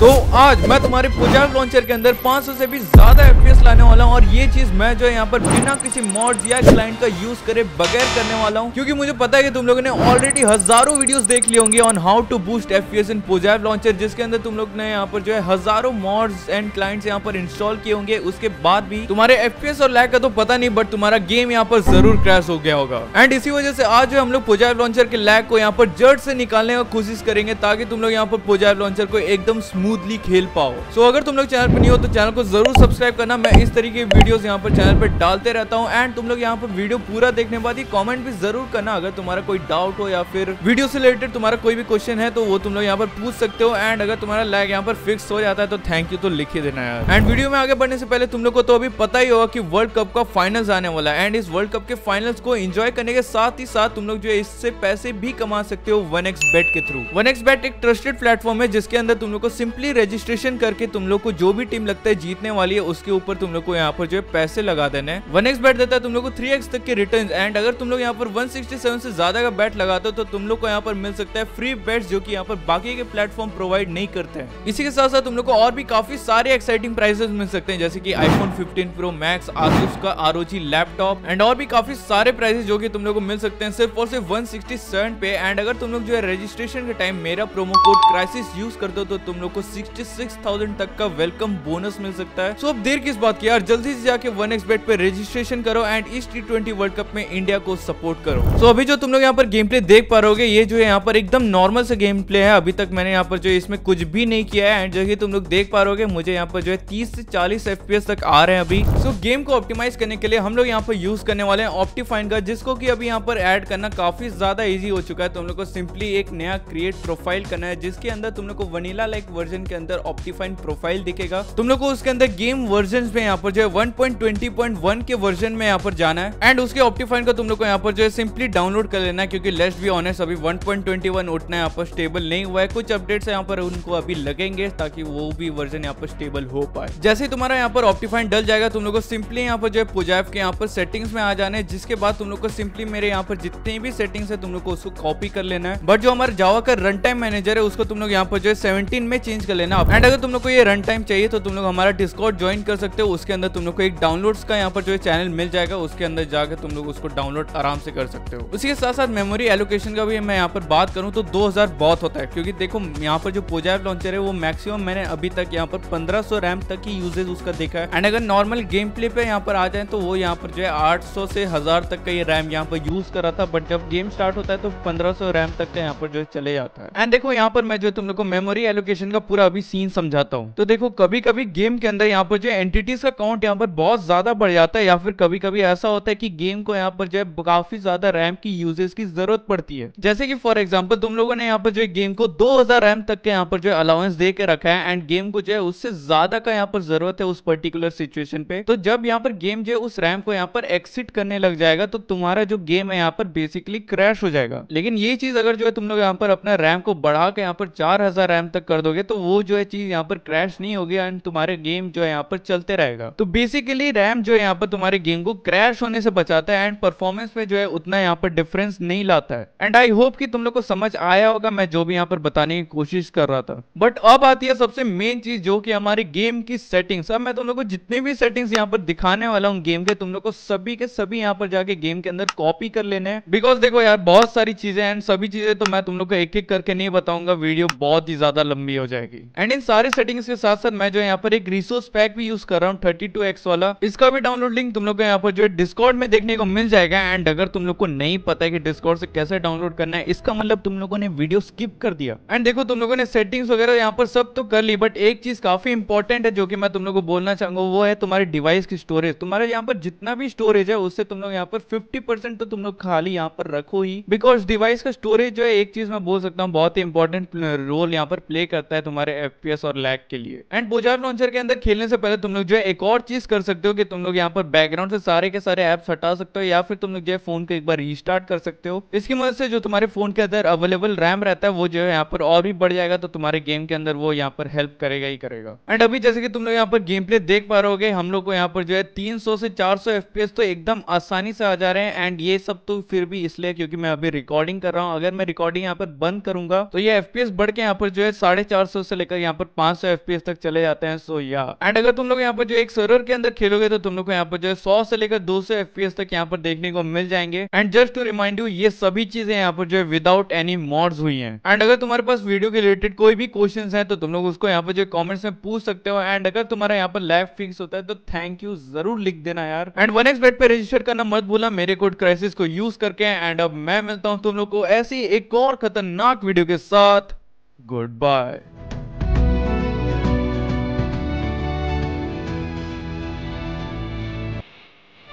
तो आज मैं तुम्हारे पुजाक लॉन्चर के अंदर 500 से भी ज़्यादा एफपीएस लाने वाला हूँ और ये चीज़ मैं जो यहाँ पर बिना किसी मॉड या क्लाइंट का यूज़ करे बगैर करने वाला हूँ। क्योंकि मुझे पता है कि तुम लोगों ने ऑलरेडी हज़ारों वीडियोस देख ली होंगी on how to boost FPS in पुजाब launcher जिसके अंदर तुम लोग ने यहाँ पर जो है हज़ारों मॉड्स एंड क्लाइंट यहाँ पर इंस्टॉल किए होंगे। उसके बाद भी तुम्हारे एफपीएस और लैक का तो पता नहीं बट तुम्हारा गेम यहाँ पर ज़रूर क्रैश हो गया होगा। एंड इसी वजह से आज जो हम लोग पुजाब लॉन्चर के लैक को यहाँ पर जड़ से निकालने की कोशिश करेंगे, ताकि तुम लोग यहाँ पर पुजाब लॉन्चर को एकदम स्मूथली खेल पाओ। सो so, अगर तुम लोग चैनल पर नहीं हो तो चैनल को ज़रूर सब्सक्राइब करना। मैं इस तरीके की वीडियोस यहाँ पर चैनल पर डालते रहता हूँ। एंड तुम लोग यहाँ पर वीडियो पूरा देखने बाद ही कमेंट भी ज़रूर करना। अगर तुम्हारा कोई डाउट हो या फिर वीडियो से रिलेटेड तुम्हारा कोई भी क्वेश्चन है तो वो तुम लोग यहाँ पर पूछ सकते हो। एंड अगर तुम्हारा लैग यहाँ पर फिक्स हो जाता है तो थैंक यू तो लिख ही देना है एंड वीडियो में आगे बढ़ने से पहले तुम लोग को तो अभी पता ही होगा कि वर्ल्ड कप का फाइनल्स आने वाला है। एंड इस वर्ल्ड कप के फाइनल्स को एंजॉय करने के साथ ही साथ तुम लोग जो है इससे पैसे भी कमा सकते हो वन एक्स बेट के थ्रू वन एक्स बेट एक ट्रस्टेड प्लेटफॉर्म है जिसके अंदर तुम लोग को सिंपली रजिस्ट्रेशन करके तुम लोग को जो भी टीम लगता है जीतने वाली है, उसके ऊपर तुम लोग को यहाँ पर जो है पैसे लगा देने वन एक्स बैट देता है, तुम लोग को थ्री एक्स तक के रिटर्न एंड अगर तुम लोग यहाँ पर वन सिक्सटी सेवन से ज़्यादा का बैट लगाते हो तो तुम लोग को यहाँ पर मिल सकता है फ्री बैट जो की यहाँ पर बाकी के प्लेटफॉर्म प्रोवाइड नहीं करते हैं। इसी के साथ साथ तुम लोग को और भी काफ़ी सारे एक्साइटिंग प्राइजेस मिल सकते हैं, जैसे की iPhone fifteen pro max Asus का आर लैपटॉप एंड और भी काफ़ी सारे प्राइजेस जो की तुम लोग को मिल सकते हैं सिर्फ़ और सिर्फ़ वन सिक्सटी सेवन पे। एंड अगर तुम लोग जो है रजिस्ट्रेशन के टाइम मेरा प्रोमो कोड क्राइसिस यूज़ करते हो तो तुम लोग को सिक्सटी सिक्स थाउज़ेंड तक का वेलकम बोनस मिल सकता है। सो अब देर किस बात की यार? जल्दी से जाके वन एक्स बेट पे रजिस्ट्रेशन करो एंड इस टी ट्वेंटी वर्ल्ड कप में इंडिया को सपोर्ट करो। सो so, अभी जो तुम लोग यहाँ पर गेम प्ले देख पा रहे ये जो है यहाँ पर एकदम नॉर्मल से गेम प्ले है। अभी तक मैंने यहाँ पर जो इसमें कुछ भी नहीं किया है। एंड जो तुम लोग देख पा रहे मुझे यहाँ पर जो है तीस से चालीस एफ़ तक आ रहे हैं अभी। सो so, गेम को ऑप्टिमाइज करने के लिए हम लोग यहाँ पर यूज़ करने वाले हैं ऑप्टिफाइन का जिसको की अभी यहाँ पर एड करना काफ़ी ज़्यादा ईजी हो चुका है। तुम लोग को सिंपली एक नया क्रिएट प्रोफ़ाइल करना है जिसके अंदर तुम लोग को वनीला लाइक वर्जन के अंदर ऑप्टिफाइन प्रोफ़ाइल दिखेगा तुम लोग को उसके अंदर गेम वर्जन में यहाँ पर जो है 1.20.1 के वर्जन में यहाँ पर जाना है एंड उसके ऑप्टिफाइन का तुम लोग को यहाँ पर जो है सिंपली डाउनलोड कर लेना है क्योंकि लेस्ट भी ऑनेस्ट अभी 1.21 उठना यहाँ पर स्टेबल नहीं हुआ है कुछ अपडेट्स यहाँ पर उनको अभी लगेंगे ताकि वो भी वर्जन यहाँ पर स्टेबल हो पाए जैसे तुम्हारा यहाँ पर ऑप्टिफाइन डल जाएगा तुम लोग को सिंपली यहाँ पर जो है पुजाब के यहाँ पर सेटिंग्स में आ जाने जिसके बाद तुम लोग को सिंपली मेरे यहाँ पर जितनी भी सेटिंग्स है तुम लोग को उसको कॉपी कर लेना है बट जो हमारे जावा का रन टाइम मैनेजर है उसको तुम लोग यहाँ पर जो है सेवनटीन में चेंज कर लेना। एंड अगर तुम लोग को ये रन टाइम चाहिए तो तुम लोग हमारा डिस्कॉर्ड ज्वाइन कर सकते हो। उसके अंदर तुम लोग को एक डाउनलोड्स का यहाँ पर जो चैनल मिल जाएगा, उसके अंदर जाकर तुम लोग उसको डाउनलोड आराम से कर सकते हो। उसके साथ साथ मेमोरी एलोकेशन का भी मैं यहाँ पर बात करूँ तो 2000 बहुत होता है। क्योंकि देखो, यहाँ पर जो पोजाब लॉन्चर है, वो मैक्सिमम मैंने अभी तक यहाँ पर 1500 रैम तक की यूजेज उसका देखा है। एंड अगर नॉर्मल गेम प्ले पे यहाँ पर आ जाए तो वो यहाँ पर जो है आठ से हज़ार तक का ये रैम यहाँ पर यूज़ करा था। बट जब गेम स्टार्ट होता है तो पंद्रह रैम तक का यहाँ पर जो है चले जाता है। एंड देखो, यहाँ पर मैं जो तुम लोग को मेमोरी एलोकेशन का पूरा अभी सीन समझाता हूँ तो देखो कभी कभी गेम के अंदर यहाँ पर जो एंटिटीज का काउंट यहाँ पर बहुत ज़्यादा बढ़ जाता है या फिर कभी कभी ऐसा होता है कि गेम को यहाँ पर जो है काफ़ी ज़्यादा रैम की यूजेस की ज़रूरत पड़ती है जैसे कि फॉर एग्ज़ाम्पल तुम लोगों ने यहाँ पर जो है गेम को 2000 रैम तक के यहाँ पर जो है अलाउंस दे के रखा है एंड गेम को जो है उससे ज़्यादा का यहाँ पर ज़रूरत है उस पर्टिकुलर सिचुएशन पे तो जब यहाँ पर गेम जो है उस रैम को यहाँ पर एक्सिट करने लग जाएगा तो तुम्हारा जो गेम है यहाँ पर बेसिकली क्रैश हो जाएगा लेकिन ये चीज़ अगर जो है तुम लोग यहाँ पर अपना रैम को बढ़ा के यहाँ पर चार हज़ार रैम तक कर दोगे तो वो जो है चीज़ यहाँ पर क्रैश नहीं होगी एंड तुम्हारे गेम जो है यहाँ पर चलते रहेगा। तो बेसिकली रैम जो है यहाँ पर तुम्हारे गेम को क्रैश होने से बचाता है एंड परफॉर्मेंस में जो है उतना यहाँ पर डिफरेंस नहीं लाता है। एंड आई होप कि तुम लोग को समझ आया होगा, मैं जो भी यहाँ पर बताने की कोशिश कर रहा था। बट अब आती है सबसे मेन चीज़ जो कि हमारे गेम की सेटिंग्स अब मैं तुम लोग को जितने भी सेटिंग्स यहाँ पर दिखाने वाला हूँ गेम के, तुम लोग को सभी के सभी यहाँ पर जाके गेम के अंदर कॉपी कर लेने हैं। बिकॉज़ देखो यार, बहुत सारी चीज़ें एंड सभी चीज़ें तो मैं तुम लोग को एक एक करके नहीं बताऊँगा वीडियो बहुत ही ज़्यादा लंबी हो जाएगी। एंड इन सारे सेटिंग्स के साथ साथ मैं जो यहाँ पर एक रिसोर्स पैक भी यूज़ कर रहा हूँ थर्टी टू एक्स वाला। इसका भी डाउनलोड लिंक तुम लोग को यहाँ पर जो है डिस्कॉर्ड में देखने को मिल जाएगा। एंड अगर तुम लोग को नहीं पता है कि डिस्कॉर्ड से कैसे डाउनलोड करना है, इसका मतलब तुम लोगों ने वीडियो स्किप कर दिया। एंड देखो तुम लोगों ने सेटिंग्स वगैरह यहाँ पर सब तो कर ली बट एक चीज़ काफ़ी इंपॉर्टेंट है जो कि मैं तुम लोग को बोलना चाहूँगा, वो है तुम्हारे डिवाइस की स्टोरेज तुम्हारे यहाँ पर जितना भी स्टोरेज है, उससे तुम लोग यहाँ पर फिफ्टी तो तुम लोग खाली यहाँ पर रखो ही। बिकॉज़ डिवाइस का स्टोरेज जो है, एक चीज़ मैं बोल सकता हूँ, बहुत ही इंपॉर्टेंट रोल यहाँ पर प्ले करता है तुम्हारे एफ़ और लैग के लिए। एंड बोजार लॉन्चर के अंदर खेलने से पहले तुम लोग जो है एक और चीज़ कर सकते हो कि तुम लोग यहाँ पर बैकग्राउंड से सारे के सारे एप्स हटा सकते हो या फिर तुम लोग जो है फ़ोन को एक बार रीस्टार्ट कर सकते हो। इसकी मदद से जो तुम्हारे फ़ोन के अंदर अवेलेबल रैम रहता है, वो जो है यहाँ पर और भी बढ़ जाएगा तो तुम्हारे गेम के अंदर वो यहाँ पर हेल्प करेगा ही करेगा। एंड अभी जैसे कि तुम लोग यहाँ पर गेम प्ले देख पा रहे हम लोग को यहाँ पर जो है 300 से 400 एफपीएस तो एकदम आसानी से आ जा रहे हैं। एंड ये सब तो फिर भी इसलिए क्योंकि मैं अभी रिकॉर्डिंग कर रहा हूँ। अगर मैं रिकॉर्डिंग यहाँ पर बंद करूँगा तो ये एफपीएस बढ़ के यहाँ पर जो है साढ़े चार सौ से लेकर यहाँ पर पाँच सौ तक चले जाते हैं सो या एंड अगर तुम लोग यहाँ पर जो एक सर्वर के अंदर खेलोगे तो तुम लोग को यहाँ पर जो है सौ से लेकर दो सौ तक यहाँ पर देखने को मिल जाएँगे। And just to remind you ये सभी चीज़ें यहाँ पर जो है विदाउट एनी मॉड्स हुई है। एंड अगर तुम्हारे पास वीडियो के रिलेटेड कोई भी क्वेश्चन है तो तुम लोग उसको यहाँ पर जो कॉमेंट्स में पूछ सकते हो। एंड अगर तुम्हारा यहाँ पर लाइव फिक्स होता है तो थैंक यू ज़रूर लिख देना यार। एंड वन एक्स पे रजिस्टर करना मत भूलना, मेरे कोड क्राइसिस को यूज़ करके। एंड अब मैं मिलता हूँ तुम लोग को ऐसी एक और खतरनाक वीडियो के साथ। Good bye